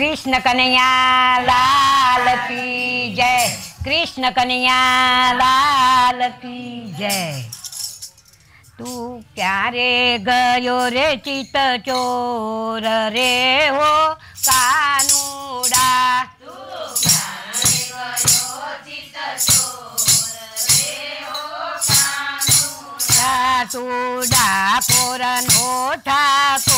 કૃષ્ણ કનૈયા, લાલ કી જય. કૃષ્ણ કનૈયા, લાલ કી જય. તું ક્યારે ગયો રે ચિત ચોર રે હો કાનુડા? તુડા પોરનો ઠાકોર.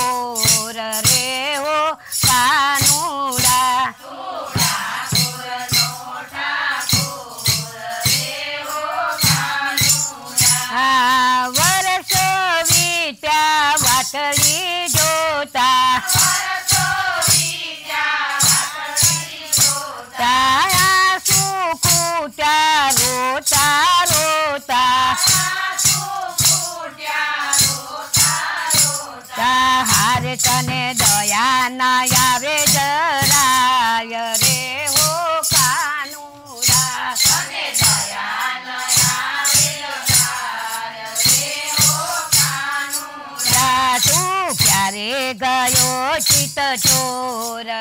ीत छोरा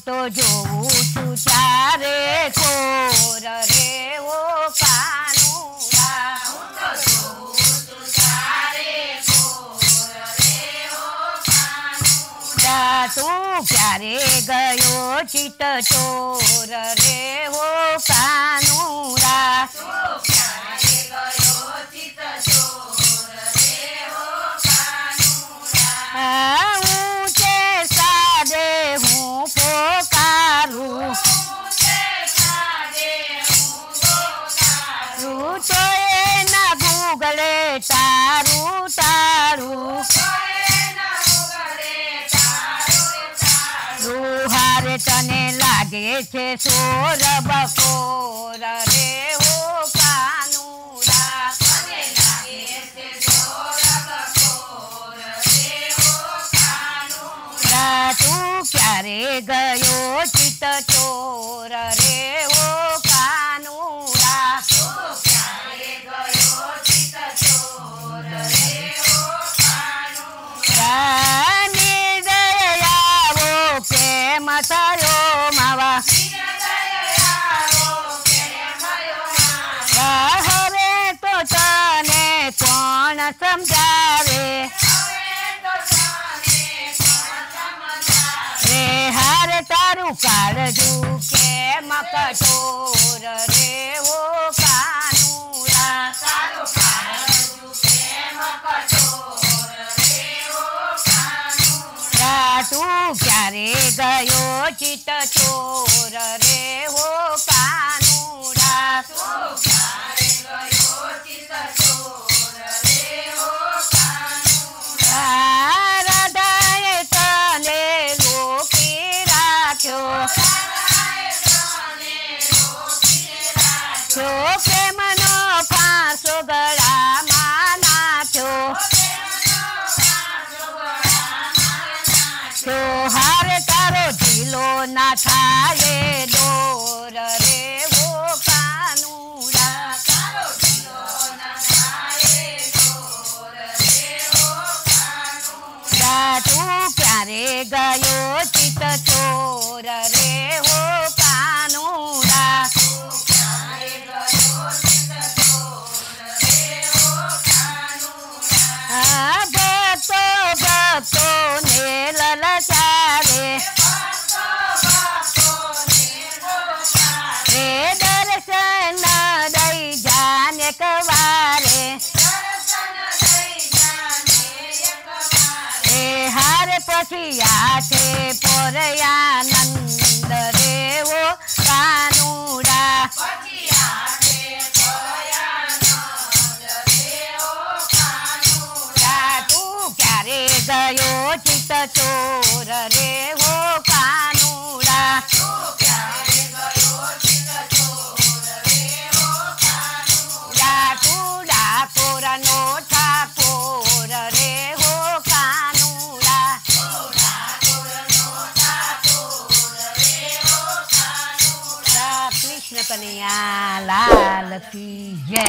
હું તો જોઉં છું ચારે કોર રે ઓ તું ક્યારે ગયો ચિત ચોર રે હો કાનુડા? આ રૂહારે તને લાગે છે સોર બકોર રે હો કાનુડા. તું ક્યારે ગયો ચિત ચોર તારું કાળજું કે મકટોર રે ઓ કાનુડા. રા તું ક્યારે ગયો ચિત ચોર તારો ઢીલો ના થાય દોર રે ઓ કાનુડા રા તું ક્યારે ગયો ચિત ચોર રે હો કાનુડા આ ભક્તો ભક્તો ને લલચાવે હાર પછી આઠે પોરયાનંદ રે ઓ કાનુડા રા તું ક્યારે ગયો ચિત ચોર રે હો કનૈયા લાલ કી જય